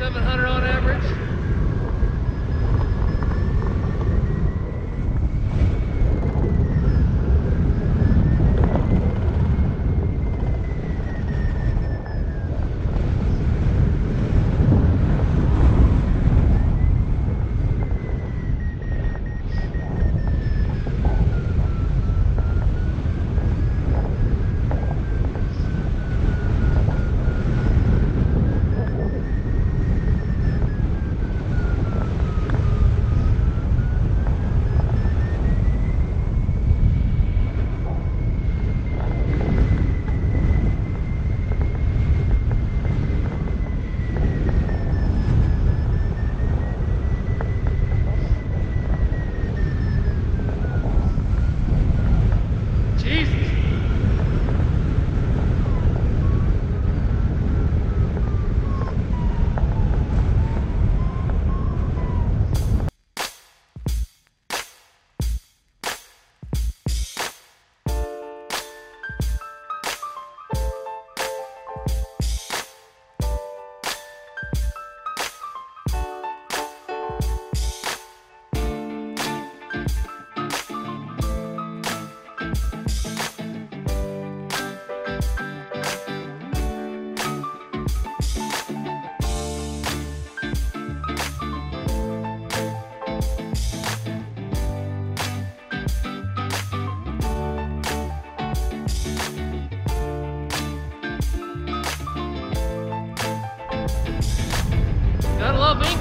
700 on average.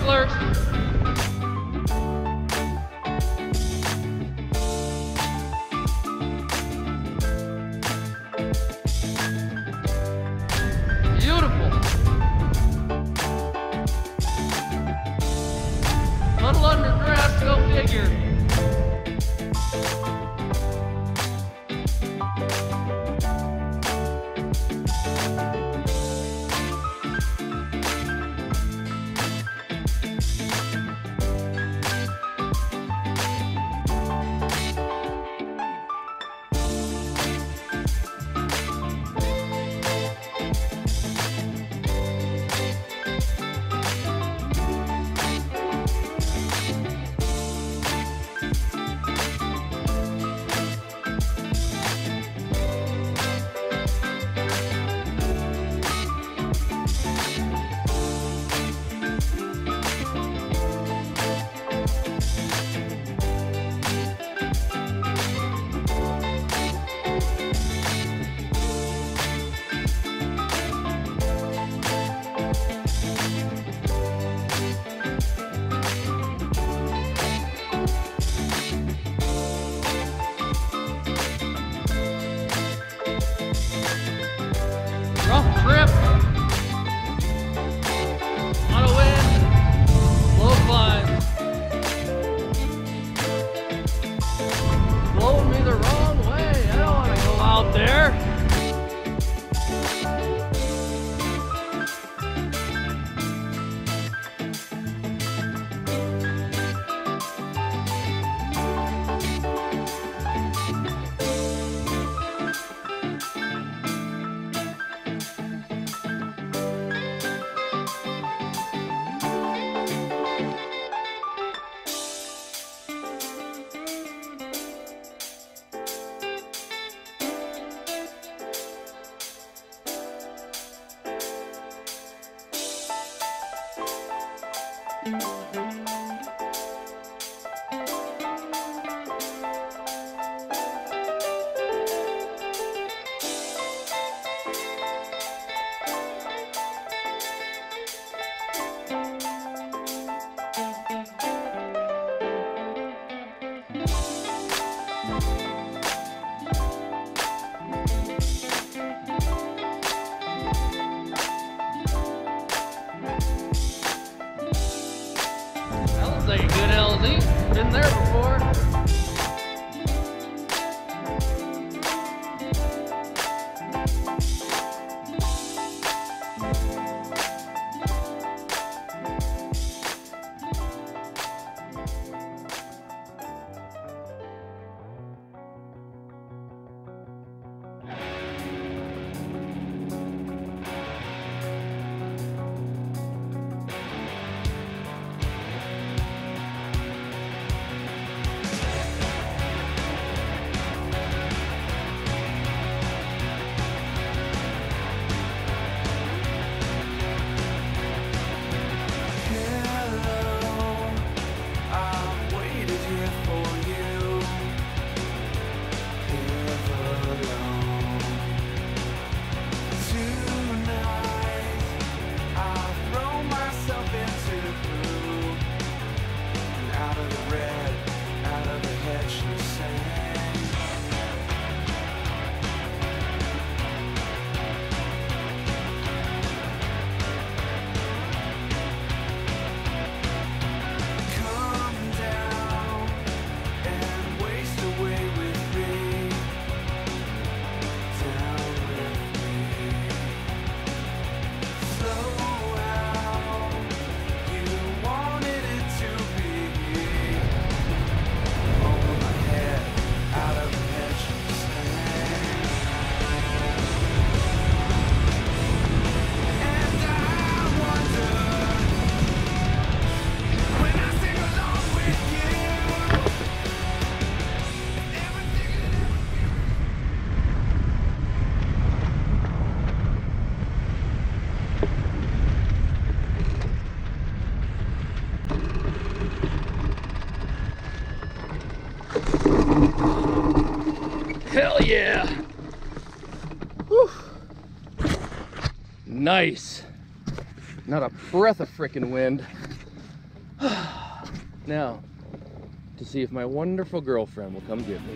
Gotta Been there before. Hell yeah! Whew. Nice. Not a breath of frickin' wind. now, to see if my wonderful girlfriend will come get me.